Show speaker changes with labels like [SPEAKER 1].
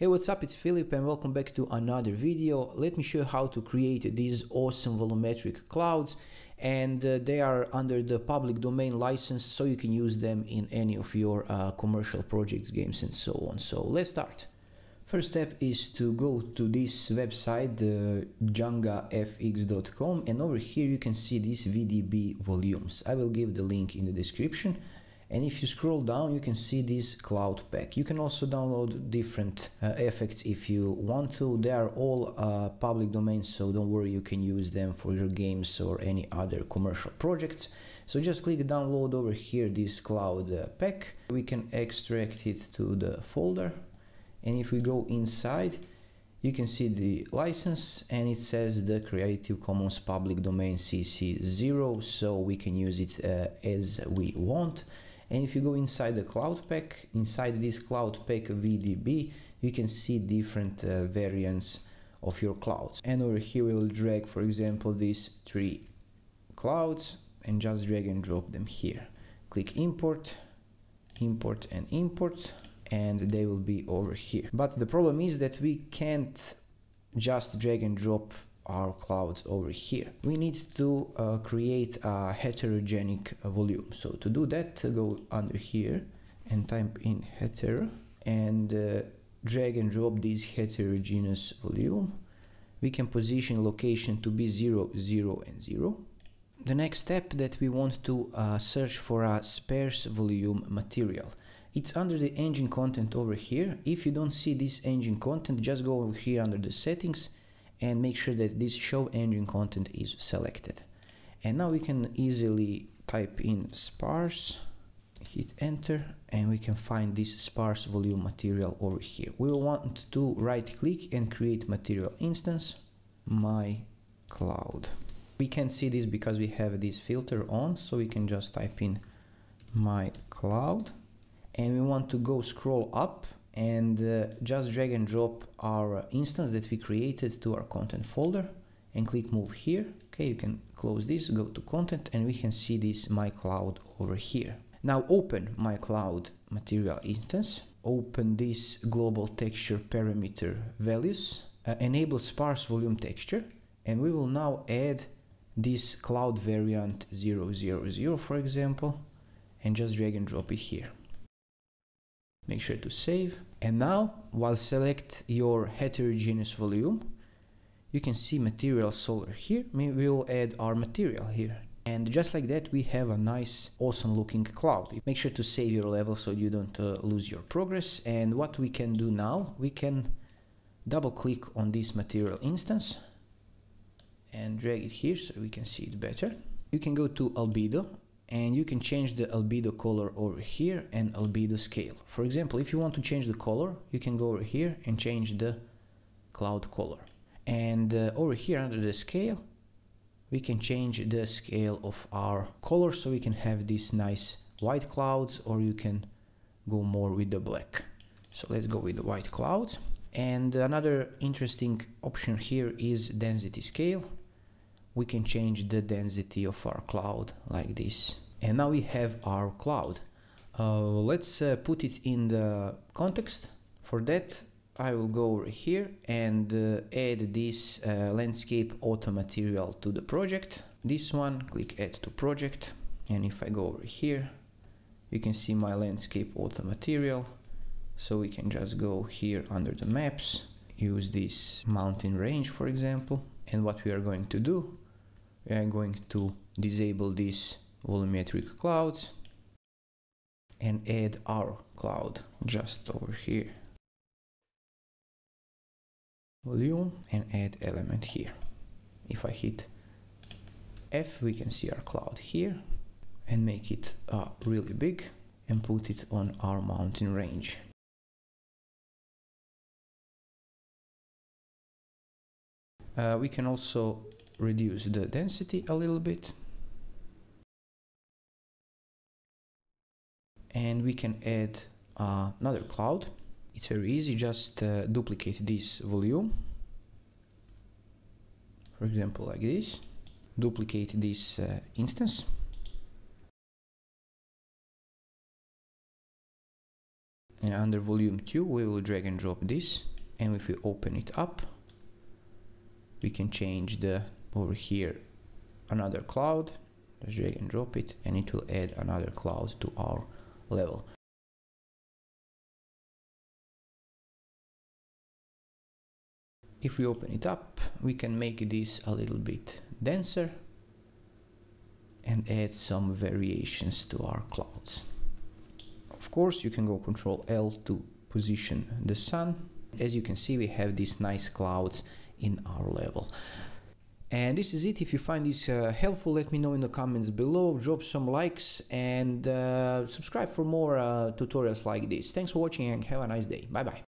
[SPEAKER 1] Hey what's up it's Philip and welcome back to another video. Let me show you how to create these awesome volumetric clouds and uh, they are under the public domain license so you can use them in any of your uh, commercial projects, games and so on. So let's start. First step is to go to this website uh, jangafx.com and over here you can see these VDB volumes. I will give the link in the description and if you scroll down you can see this cloud pack. You can also download different uh, effects if you want to. They are all uh, public domain so don't worry you can use them for your games or any other commercial projects. So just click download over here this cloud uh, pack. We can extract it to the folder. And if we go inside you can see the license and it says the Creative Commons public domain CC0 so we can use it uh, as we want and if you go inside the cloud pack inside this cloud pack vdb you can see different uh, variants of your clouds. And over here we will drag for example these three clouds and just drag and drop them here. Click import import and import and they will be over here. But the problem is that we can't just drag and drop our clouds over here. We need to uh, create a heterogenic volume. So to do that, go under here and type in heter and uh, drag and drop this heterogeneous volume. We can position location to be 0, 0 and 0. The next step that we want to uh, search for a sparse volume material. It's under the engine content over here. If you don't see this engine content, just go over here under the settings and make sure that this show engine content is selected. And now we can easily type in sparse, hit enter, and we can find this sparse volume material over here. We will want to right click and create material instance, my cloud. We can see this because we have this filter on, so we can just type in my cloud and we want to go scroll up and uh, just drag and drop our instance that we created to our content folder and click move here. Okay you can close this go to content and we can see this my cloud over here. Now open my cloud material instance open this global texture parameter values uh, enable sparse volume texture and we will now add this cloud variant 000 for example and just drag and drop it here make sure to save. And now while select your heterogeneous volume you can see material solar here. We will add our material here. And just like that we have a nice awesome looking cloud. Make sure to save your level so you don't uh, lose your progress. And what we can do now we can double click on this material instance and drag it here so we can see it better. You can go to albedo and you can change the albedo color over here and albedo scale. For example, if you want to change the color, you can go over here and change the cloud color. And uh, over here under the scale, we can change the scale of our color so we can have these nice white clouds or you can go more with the black. So let's go with the white clouds. And another interesting option here is density scale we can change the density of our cloud like this. And now we have our cloud. Uh, let's uh, put it in the context. For that, I will go over here and uh, add this uh, landscape auto material to the project. This one, click add to project. And if I go over here, you can see my landscape auto material. So we can just go here under the maps, use this mountain range, for example. And what we are going to do we are going to disable these volumetric clouds and add our cloud just over here. Volume and add element here. If I hit F we can see our cloud here and make it uh, really big and put it on our mountain range. Uh, we can also reduce the density a little bit. And we can add uh, another cloud. It's very easy just uh, duplicate this volume. For example like this. Duplicate this uh, instance. And under volume 2 we will drag and drop this. And if we open it up we can change the over here another cloud. Just drag and drop it and it will add another cloud to our level. If we open it up we can make this a little bit denser and add some variations to our clouds. Of course you can go control L to position the sun. As you can see we have these nice clouds in our level and this is it. If you find this uh, helpful let me know in the comments below. Drop some likes and uh, subscribe for more uh, tutorials like this. Thanks for watching and have a nice day. Bye bye